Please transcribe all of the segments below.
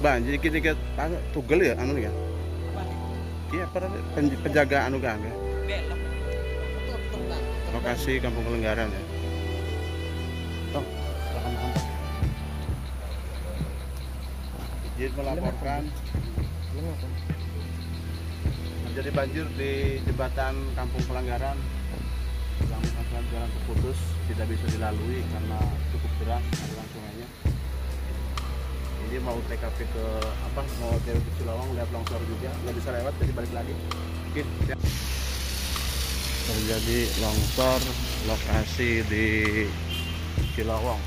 banjir dikit-dikit anu, tugel ya anu ya. Iya? Pen- penjagaan anu kan ya. Lokasi Kampung Kelenggaran ya. Toh. Izin melaporkan terjadi banjir di jembatan Kampung Pelanggaran yang akibat jalan terputus tidak bisa dilalui karena cukup deras aliran sungainya ini mau TKP ke apa mau ke Cilawang lihat longsor juga nggak bisa lewat jadi balik lagi. Oke siap. terjadi longsor lokasi di Cilawang.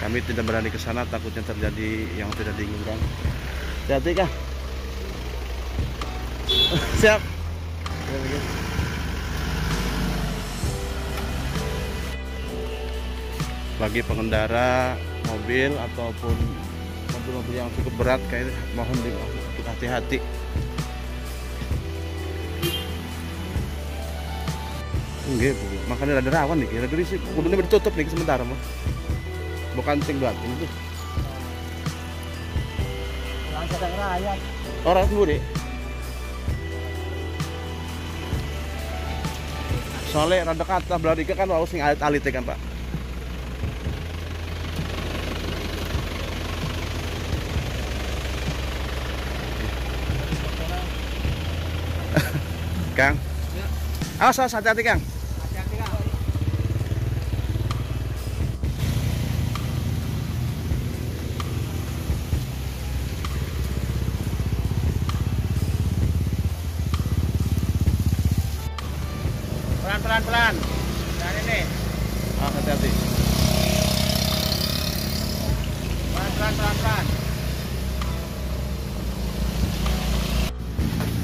Kami tidak berani ke sana takutnya terjadi yang tidak diinginkan. Hati kah siap bagi pengendara mobil ataupun mobil-mobil yang cukup berat kayak ini, mohon di hati-hati Enggak, Bu. makanya ada rawan nih, kira sih, kudune ditutup nih sementara mah. Bukan ini tuh. Jangan sedang rakyat. Orang sendiri. Soalnya rada kata berarti kan mau sing alit-alit kan, Pak. Kang. Ya. Awas, awas, hati-hati, Kang. Hati-hati Kang. Pelan pelan. Dan ini Ah, hati-hati. pelan pelan pelan pelan.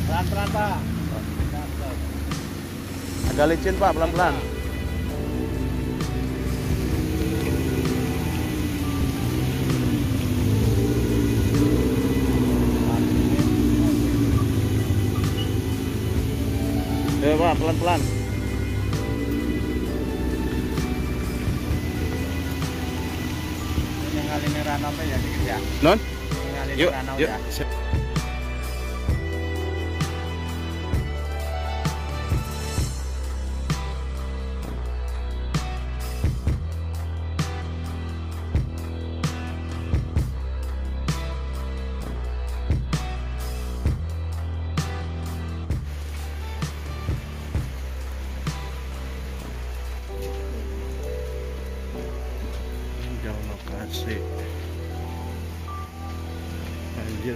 Pelan pelan pak. Pelan, pelan. Agak licin, Pak, pelan-pelan. Ya, Pak, pelan-pelan. Ini kali ini rano apa ya dikit ya? Non? Yuk, yuk.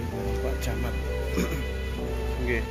mobil bareng Pak Oke. Okay.